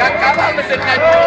Kakak apa sebenarnya?